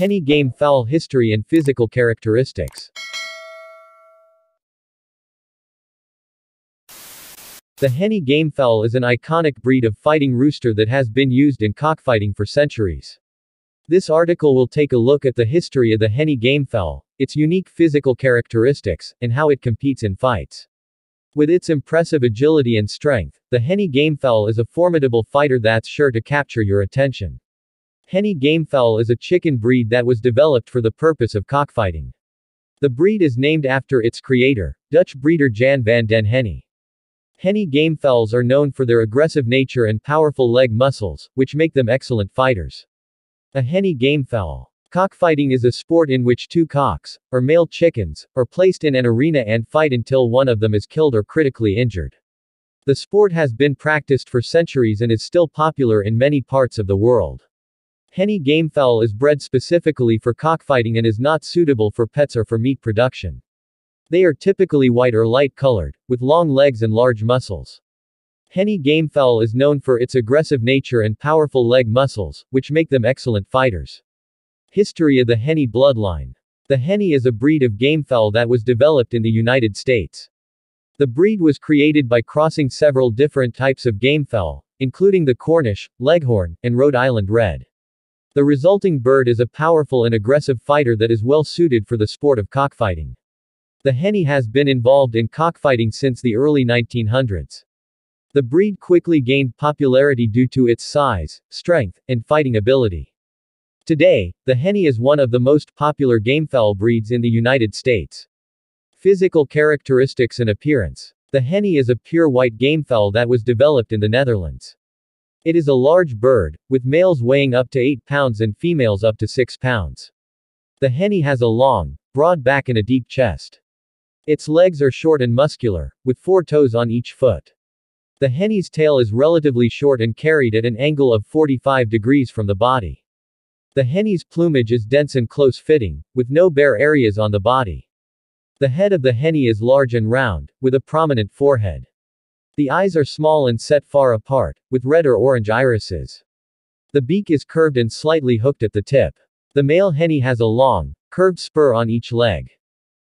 Henny game fowl history and physical characteristics. The Henny gamefowl is an iconic breed of fighting rooster that has been used in cockfighting for centuries. This article will take a look at the history of the Henny gamefowl, its unique physical characteristics, and how it competes in fights. With its impressive agility and strength, the Henny gamefowl is a formidable fighter that's sure to capture your attention. Henny gamefowl is a chicken breed that was developed for the purpose of cockfighting. The breed is named after its creator, Dutch breeder Jan van den Henny. Henny gamefowls are known for their aggressive nature and powerful leg muscles, which make them excellent fighters. A Henny gamefowl. Cockfighting is a sport in which two cocks, or male chickens, are placed in an arena and fight until one of them is killed or critically injured. The sport has been practiced for centuries and is still popular in many parts of the world. Henny gamefowl is bred specifically for cockfighting and is not suitable for pets or for meat production. They are typically white or light colored, with long legs and large muscles. Henny gamefowl is known for its aggressive nature and powerful leg muscles, which make them excellent fighters. History of the Henny bloodline. The Henny is a breed of gamefowl that was developed in the United States. The breed was created by crossing several different types of gamefowl, including the Cornish, Leghorn, and Rhode Island Red. The resulting bird is a powerful and aggressive fighter that is well suited for the sport of cockfighting. The Henny has been involved in cockfighting since the early 1900s. The breed quickly gained popularity due to its size, strength, and fighting ability. Today, the Henny is one of the most popular gamefowl breeds in the United States. Physical characteristics and appearance. The Henny is a pure white gamefowl that was developed in the Netherlands. It is a large bird, with males weighing up to 8 pounds and females up to 6 pounds. The Henny has a long, broad back and a deep chest. Its legs are short and muscular, with four toes on each foot. The henny's tail is relatively short and carried at an angle of 45 degrees from the body. The henny's plumage is dense and close-fitting, with no bare areas on the body. The head of the henny is large and round, with a prominent forehead. The eyes are small and set far apart, with red or orange irises. The beak is curved and slightly hooked at the tip. The male henny has a long, curved spur on each leg.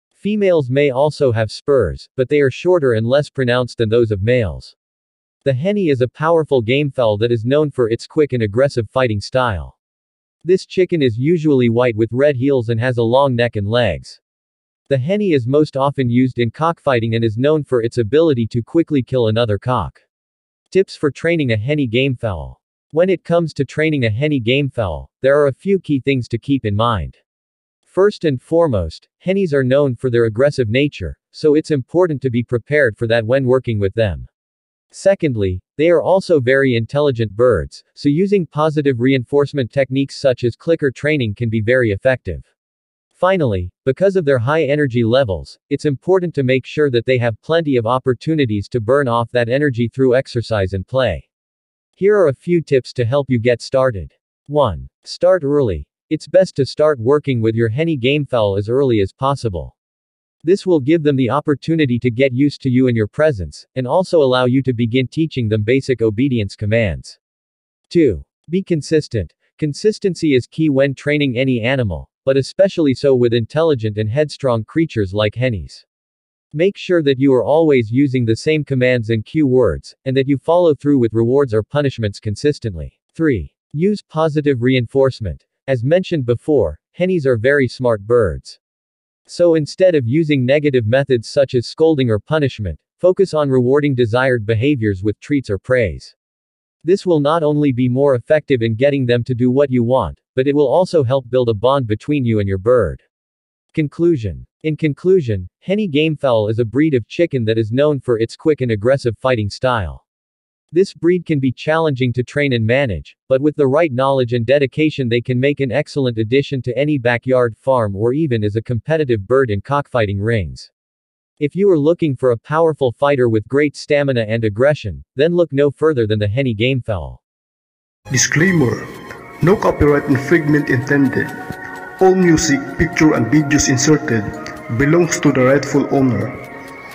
Females may also have spurs, but they are shorter and less pronounced than those of males. The Henny is a powerful gamefowl that is known for its quick and aggressive fighting style. This chicken is usually white with red heels and has a long neck and legs. The Henny is most often used in cockfighting and is known for its ability to quickly kill another cock. Tips for training a Henny gamefowl. When it comes to training a Henny gamefowl, there are a few key things to keep in mind. First and foremost, hennies are known for their aggressive nature, so it's important to be prepared for that when working with them. Secondly, they are also very intelligent birds, so using positive reinforcement techniques such as clicker training can be very effective. Finally, because of their high energy levels, it's important to make sure that they have plenty of opportunities to burn off that energy through exercise and play. Here are a few tips to help you get started. 1. Start early. It's best to start working with your Henny gamefowl as early as possible. This will give them the opportunity to get used to you and your presence, and also allow you to begin teaching them basic obedience commands. 2. Be consistent. Consistency is key when training any animal, but especially so with intelligent and headstrong creatures like hennies. Make sure that you are always using the same commands and cue words, and that you follow through with rewards or punishments consistently. 3. Use positive reinforcement. As mentioned before, hennies are very smart birds. So instead of using negative methods such as scolding or punishment, focus on rewarding desired behaviors with treats or praise. This will not only be more effective in getting them to do what you want, but it will also help build a bond between you and your bird. Conclusion. In conclusion, Henny Gamefowl is a breed of chicken that is known for its quick and aggressive fighting style. This breed can be challenging to train and manage, but with the right knowledge and dedication they can make an excellent addition to any backyard farm or even as a competitive bird in cockfighting rings. If you are looking for a powerful fighter with great stamina and aggression, then look no further than the Henny Gamefowl. Disclaimer No copyright infringement intended. All music, picture, and videos inserted belongs to the rightful owner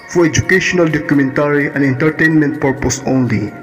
for educational documentary and entertainment purpose only.